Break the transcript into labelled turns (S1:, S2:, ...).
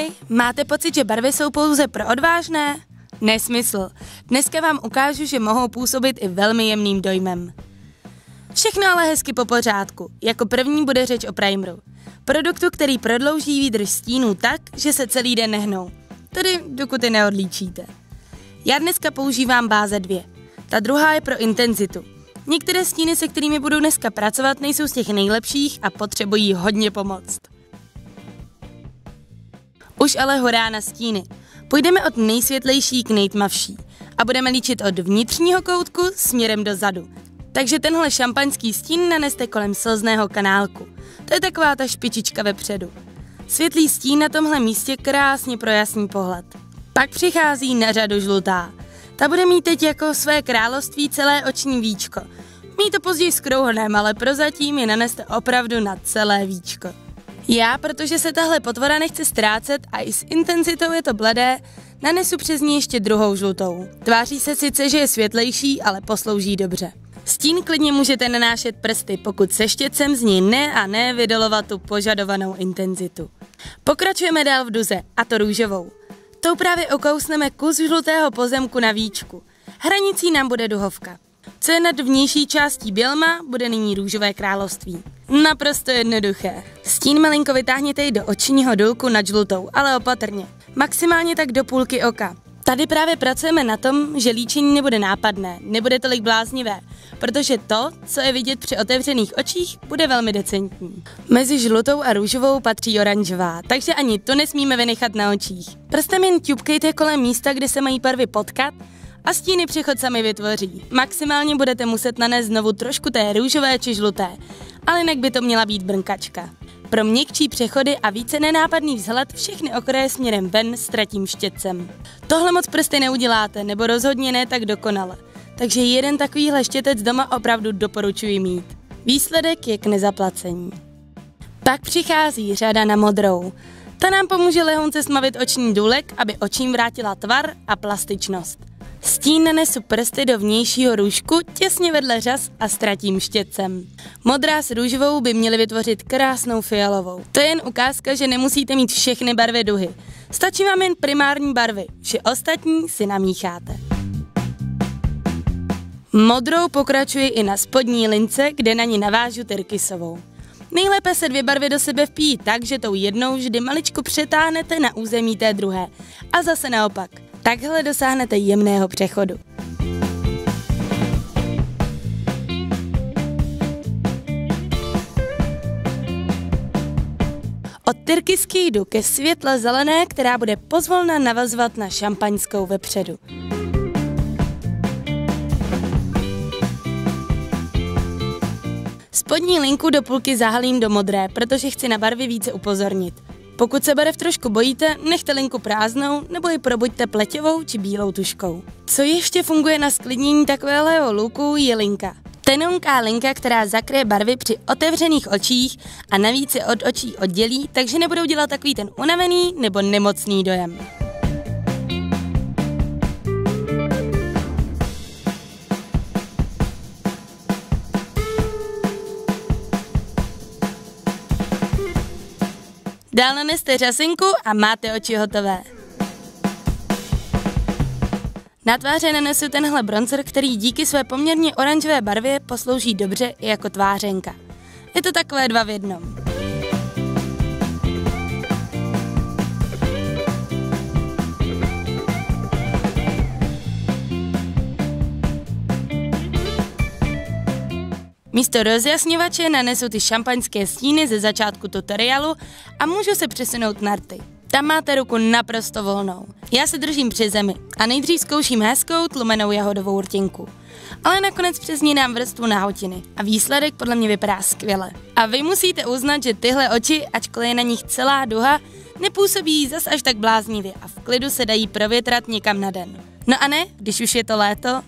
S1: Ahoj, máte pocit, že barvy jsou pouze pro odvážné? Nesmysl. Dneska vám ukážu, že mohou působit i velmi jemným dojmem. Všechno ale hezky po pořádku. Jako první bude řeč o primeru. Produktu, který prodlouží výdrž stínů tak, že se celý den nehnou. Tedy dokud je neodlíčíte. Já dneska používám báze 2. Ta druhá je pro intenzitu. Některé stíny, se kterými budu dneska pracovat, nejsou z těch nejlepších a potřebují hodně pomoct. Už ale horá na stíny. Půjdeme od nejsvětlejší k nejtmavší a budeme líčit od vnitřního koutku směrem do zadu. Takže tenhle šampaňský stín naneste kolem slzného kanálku. To je taková ta špičička vepředu. Světlý stín na tomhle místě krásně projasní pohled. Pak přichází na řadu žlutá. Ta bude mít teď jako své království celé oční víčko. Mí to později skrouhneme, ale prozatím je naneste opravdu na celé víčko. Já, protože se tahle potvora nechce ztrácet a i s intenzitou je to bledé, nanesu přes ní ještě druhou žlutou. Tváří se sice, že je světlejší, ale poslouží dobře. Stín klidně můžete nanášet prsty, pokud se štětcem z ní ne a ne vydolovat tu požadovanou intenzitu. Pokračujeme dál v duze, a to růžovou. Tou právě okousneme kus žlutého pozemku na víčku. Hranicí nám bude duhovka. Co je nad vnější částí bělma, bude nyní růžové království. Naprosto jednoduché. Stín malinko vytáhněte i do očního dolku nad žlutou, ale opatrně. Maximálně tak do půlky oka. Tady právě pracujeme na tom, že líčení nebude nápadné, nebude tolik bláznivé, protože to, co je vidět při otevřených očích, bude velmi decentní. Mezi žlutou a růžovou patří oranžová, takže ani to nesmíme vynechat na očích. Prstem jen ťupkejte kolem místa, kde se mají barvy potkat a stíny přechod sami vytvoří. Maximálně budete muset nanést znovu trošku té růžové či žluté, ale jinak by to měla být brnkačka. Pro měkčí přechody a více nenápadný vzhled všechny okraje směrem ven ztratím štětcem. Tohle moc prsty neuděláte, nebo rozhodně ne tak dokonale. Takže jeden takovýhle štětec doma opravdu doporučuji mít. Výsledek je k nezaplacení. Pak přichází řada na modrou. Ta nám pomůže lehonce smavit oční důlek, aby očím vrátila tvar a plastičnost. Stín nanesu prsty do vnějšího růžku těsně vedle řas a ztratím štětcem. Modrá s růžovou by měly vytvořit krásnou fialovou. To je jen ukázka, že nemusíte mít všechny barvy duhy. Stačí vám jen primární barvy, že ostatní si namícháte. Modrou pokračuji i na spodní lince, kde na ní navážu tyrkysovou. Nejlépe se dvě barvy do sebe vpíjí tak, že tou jednou vždy maličku přetáhnete na území té druhé. A zase naopak. Takhle dosáhnete jemného přechodu. Od tyrkysky jdu ke světle zelené, která bude pozvolna navazovat na šampaňskou vepředu. Spodní linku do půlky zahalím do modré, protože chci na barvy více upozornit. Pokud se barev trošku bojíte, nechte linku prázdnou nebo ji probuďte pleťovou či bílou tuškou. Co ještě funguje na sklidnění takového luku je linka. Tenonká linka, která zakryje barvy při otevřených očích a navíc je od očí oddělí, takže nebudou dělat takový ten unavený nebo nemocný dojem. Dál naneste řasinku a máte oči hotové. Na tváře nanesu tenhle bronzer, který díky své poměrně oranžové barvě poslouží dobře i jako tvářenka. Je to takové dva v jednom. Místo rozjasňovače nanesu ty šampaňské stíny ze začátku tutoriálu a můžu se přesunout na rty. Tam máte ruku naprosto volnou. Já se držím při zemi a nejdřív zkouším hezkou tlumenou jahodovou rtinku. Ale nakonec přes ní dám vrstvu nahotiny a výsledek podle mě vypadá skvěle. A vy musíte uznat, že tyhle oči, ačkoliv je na nich celá duha, nepůsobí zas až tak bláznivě a v klidu se dají provětrat někam na den. No a ne, když už je to léto,